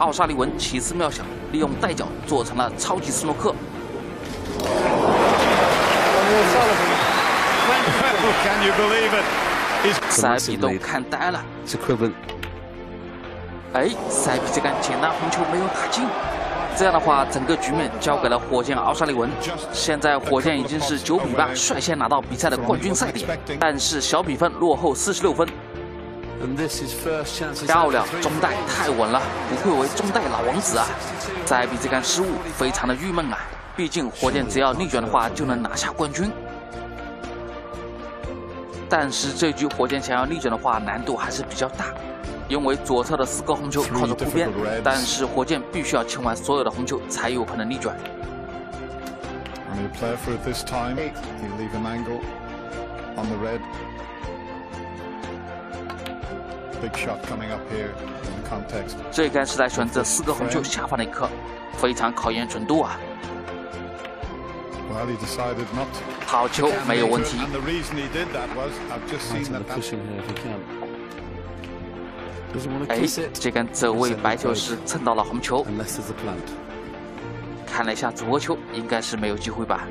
奥沙利文奇思妙想，利用带脚做成了超级斯诺克。塞比都看呆了。哎，塞比这杆简单红球没有打进，这样的话，整个局面交给了火箭奥沙利文。现在火箭已经是九比八率先拿到比赛的冠军赛点，但是小比分落后四十六分。漂亮，中袋太稳了，不愧为中袋老王子啊！塞比这杆失误非常的郁闷啊，毕竟火箭只要逆转的话就能拿下冠军。但是这局火箭想要逆转的话，难度还是比较大，因为左侧的四个红球靠着护边，但是火箭必须要清完所有的红球才有可能逆转。这该是在选择四个红球下方的一刻，非常考验准度啊！好球，没有问题。哎，这杆走位白球是蹭到了红球，看了一下左球，应该是没有机会吧？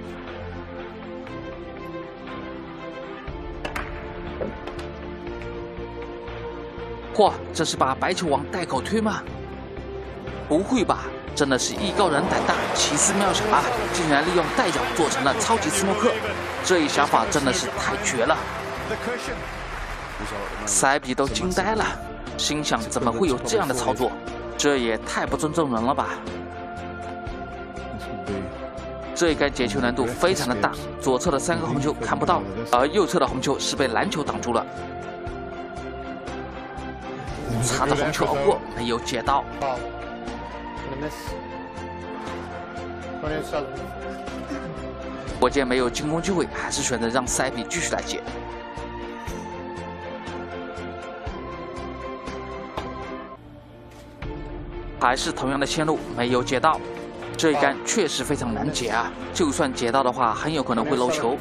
嚯，这是把白球往袋口推吗？不会吧？真的是艺高人胆大，奇思妙想啊！竟然利用带脚做成了超级斯诺克，这一想法真的是太绝了！塞比都惊呆了，心想怎么会有这样的操作？这也太不尊重人了吧！这一杆解球难度非常的大，左侧的三个红球看不到，而右侧的红球是被篮球挡住了，擦着红球而过，没有接到。火箭没有进攻机会，还是选择让塞比继续来接。还是同样的线路，没有接到。这一杆确实非常难解啊！就算接到的话，很有可能会漏球。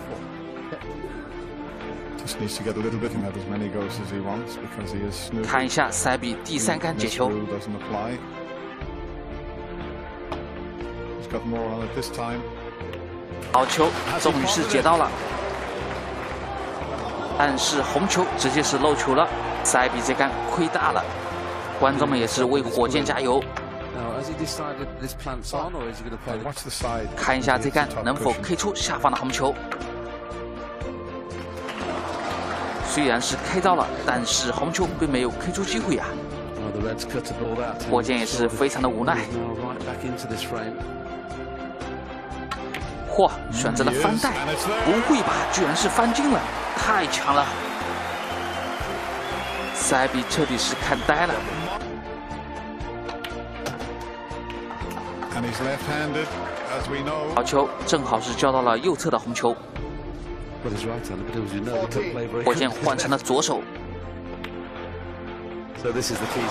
看一下塞比第三杆解球。好球，终于是解到了，但是红球直接是漏球了，塞比这杆亏大了，观众们也是为火箭加油。看一下这杆能否 K 出下方的红球，虽然是开刀了，但是红球并没有 K 出机会啊，火箭也是非常的无奈。嚯！选择了翻带，不会吧？居然是翻进了，太强了！塞比彻底是看呆了。好球，正好是交到了右侧的红球。火箭换成了左手。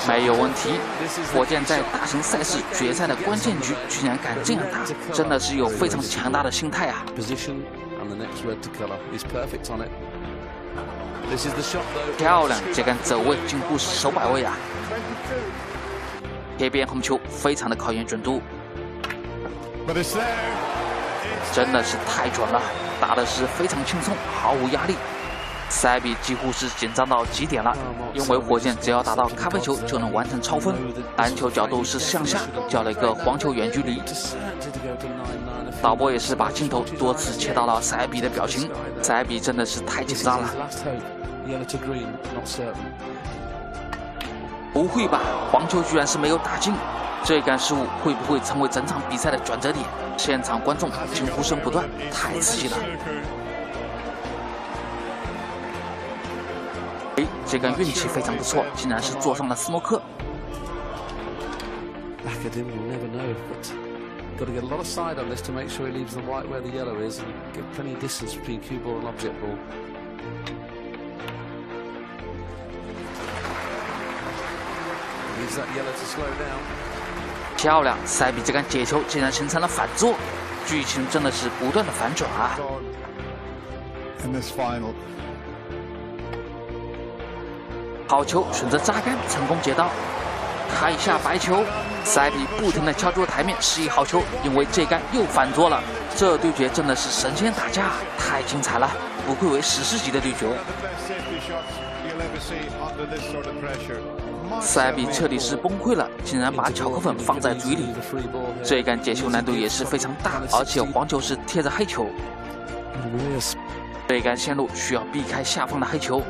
没有问题，火箭在大型赛事决赛的关键局居然敢这样打，真的是有非常强大的心态啊！漂亮，这杆走位几乎是手摆位啊！这边红球非常的考验准度，真的是太准了，打的是非常轻松，毫无压力。塞比几乎是紧张到极点了，因为火箭只要打到咖啡球就能完成超分。篮球角度是向下，叫了一个黄球远距离。导播也是把镜头多次切到了塞比的表情，塞比真的是太紧张了。不会吧，黄球居然是没有打进，这杆失误会不会成为整场比赛的转折点？现场观众惊呼声不断，太刺激了。这杆运气非常不错，竟然是坐上了斯诺克。漂亮，塞比这杆解球竟然形成了反作，剧情真的是不断的反转啊！好球，选择扎杆，成功接到。看一下白球，塞比不停的敲桌台面示意好球，因为这杆又反作了。这对决真的是神仙打架，太精彩了，不愧为史诗级的对决。塞比彻底是崩溃了，竟然把巧克粉放在嘴里。这一杆解球难度也是非常大，而且黄球是贴着黑球。这一杆线路需要避开下方的黑球，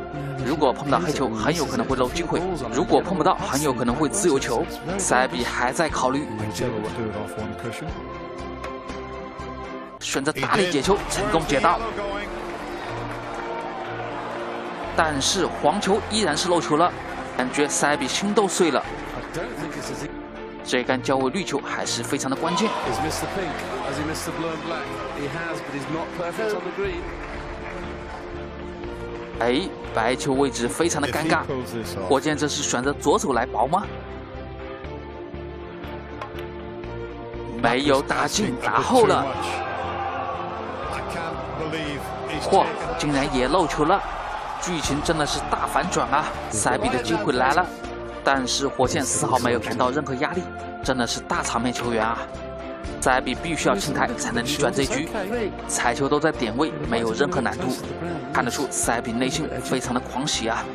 如果碰到黑球，很有可能会漏机会；如果碰不到，很有可能会自由球。塞比还在考虑，选择大力解球，成功解到。但是黄球依然是漏球了，感觉塞比心都碎了。这杆交位绿球还是非常的关键。哎，白球位置非常的尴尬，火箭这是选择左手来薄吗？没有打进，打后了。嚯，竟然也漏球了！剧情真的是大反转啊！塞比的机会来了，但是火箭丝毫没有感到任何压力，真的是大场面球员啊！塞比必须要清台才能逆转这局，彩球都在点位，没有任何难度，看得出塞比内心非常的狂喜啊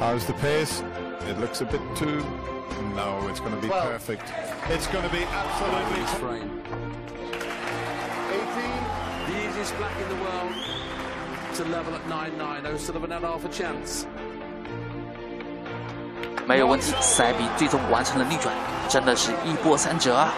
！How's the pace? It looks a bit too. No, it's going to be perfect. It's going to be absolutely frame. 18. The easiest black in the world to level at 9-9. Oh, still have another half a chance. 没有问题，塞比最终完成了逆转，真的是一波三折啊！